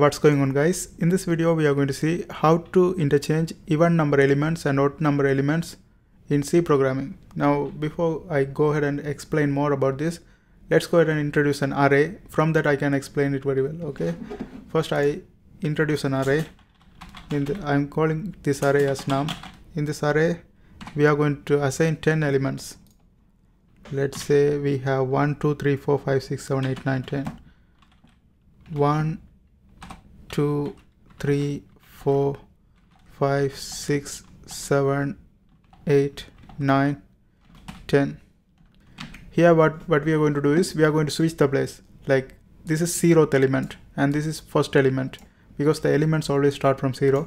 What's going on guys? In this video we are going to see how to interchange even number elements and odd number elements in C programming. Now before I go ahead and explain more about this, let's go ahead and introduce an array. From that I can explain it very well. Okay. First I introduce an array. In the, I'm calling this array as num. In this array we are going to assign 10 elements. Let's say we have 1, 2, 3, 4, 5, 6, 7, 8, 9, 10. 1, 2, 3, 4, 5, 6, 7, 8, 9, 10. Here what, what we are going to do is we are going to switch the place. Like this is zeroth element and this is first element because the elements always start from zero.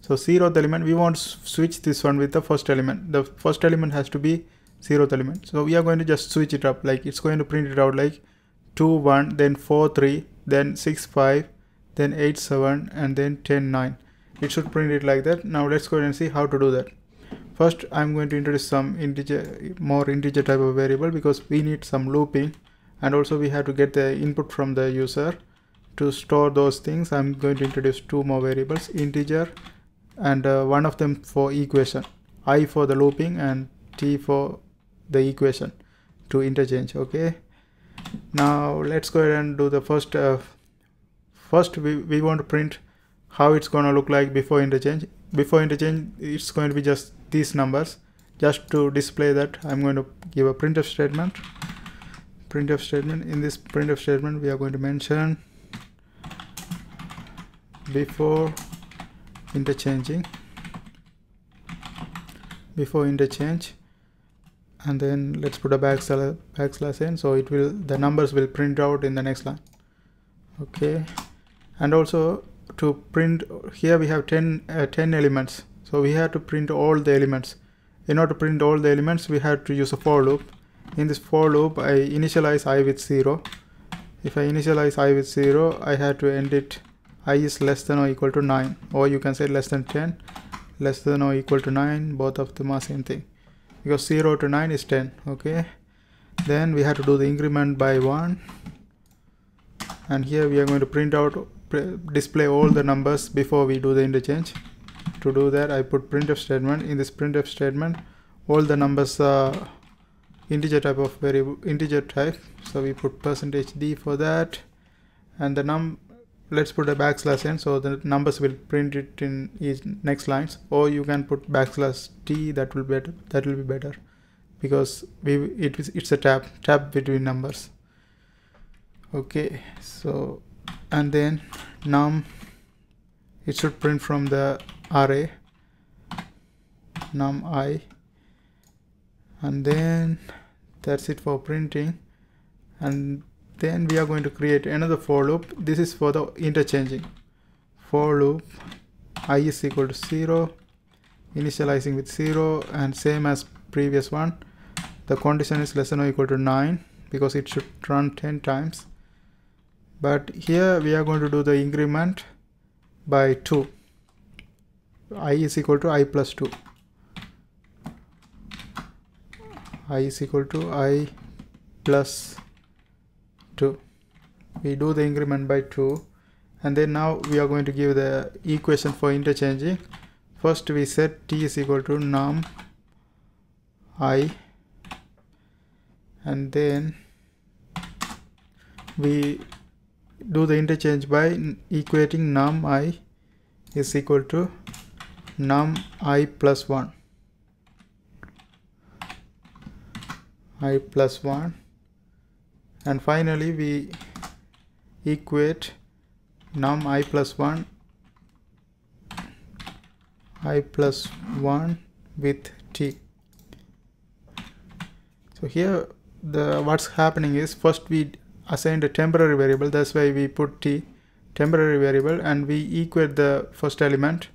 So zeroth element, we want to switch this one with the first element. The first element has to be zeroth element. So we are going to just switch it up like it's going to print it out like 2, 1, then 4, 3, then 6, 5, then 8 7 and then 10 9 it should print it like that. Now let's go ahead and see how to do that. First i'm going to introduce some integer more integer type of variable because we need some looping and also we have to get the input from the user to store those things. I'm going to introduce two more variables integer and uh, one of them for equation. I for the looping and t for the equation to interchange okay? Now let's go ahead and do the first uh, first we, we want to print how it's going to look like before interchange. Before interchange it's going to be just these numbers just to display that. I'm going to give a printf statement. Printf statement. In this printf statement we are going to mention before interchanging. Before interchange. And then let's put a backslash backslash n. So it will the numbers will print out in the next line. Okay and also to print here we have 10 uh, 10 elements. So we have to print all the elements. In order to print all the elements we have to use a for loop. In this for loop i initialize i with 0 if i initialize i with 0 i have to end it. i is less than or equal to 9 or you can say less than 10 less than or equal to 9 both of them are same thing. Because 0 to 9 is 10 okay? Then we have to do the increment by 1 and here we are going to print out display all the numbers before we do the interchange. To do that I put printf statement. In this printf statement all the numbers are integer type of variable integer type. So we put percentage d for that. And the num let's put a backslash n so the numbers will print it in each next lines. Or you can put backslash t. That will be better that will be better. Because we it is it's a tab tab between numbers. Okay. So and then num it should print from the array num i and then that's it for printing. And then we are going to create another for loop. This is for the interchanging. For loop i is equal to 0 initializing with 0 and same as previous one. The condition is less than or equal to 9 because it should run 10 times but here we are going to do the increment by 2 i is equal to i plus 2 i is equal to i plus 2 we do the increment by 2 and then now we are going to give the equation for interchanging. First we set t is equal to num i. And then we do the interchange by equating num i is equal to num i plus 1 i plus 1 and finally we equate num i plus 1 i plus 1 with t. So here the what's happening is first we assigned a temporary variable. That's why we put t temporary variable and we equate the first element.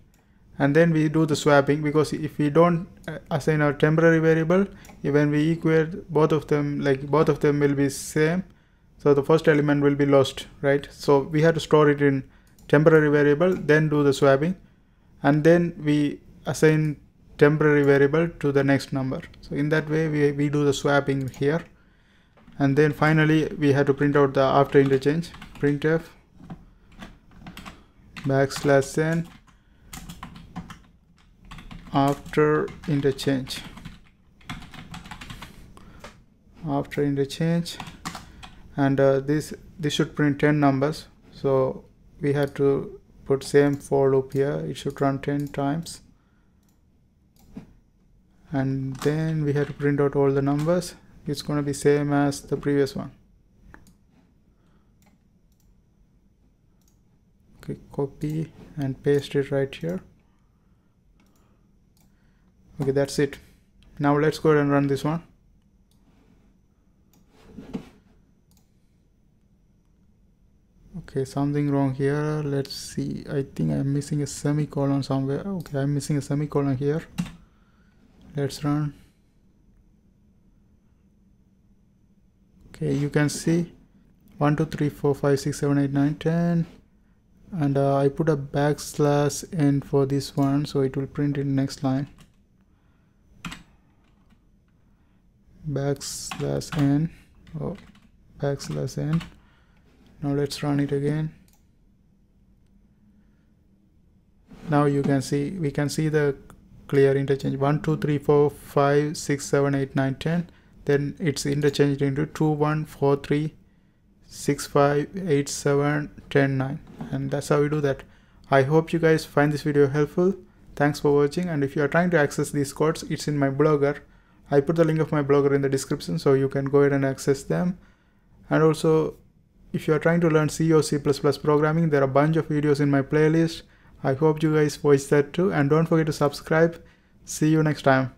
And then we do the swapping because if we don't uh, assign a temporary variable when we equate both of them like both of them will be same. So the first element will be lost right? So we have to store it in temporary variable then do the swapping. And then we assign temporary variable to the next number. So in that way we, we do the swapping here and then finally we have to print out the after interchange. Printf backslash n after interchange. After interchange. And uh, this this should print 10 numbers. So we have to put same for loop here. It should run 10 times. And then we have to print out all the numbers it's going to be same as the previous one. Okay copy and paste it right here. Okay that's it. Now let's go ahead and run this one. Okay something wrong here. Let's see. I think I'm missing a semicolon somewhere. Okay I'm missing a semicolon here. Let's run okay you can see. 1 2 3 4 5 6 7 8 9 10 and uh, I put a backslash n for this one so it will print in next line. Backslash n oh backslash n now let's run it again. Now you can see we can see the clear interchange. 1 2 3 4 5 6 7 8 9 10 then it's interchanged into 2 1 4 3 6 5 8 7 10 9 and that's how we do that. I hope you guys find this video helpful. Thanks for watching. And if you are trying to access these codes it's in my blogger. I put the link of my blogger in the description so you can go ahead and access them. And also if you are trying to learn C or C++ programming, there are a bunch of videos in my playlist. I hope you guys watch that too. And don't forget to subscribe. See you next time.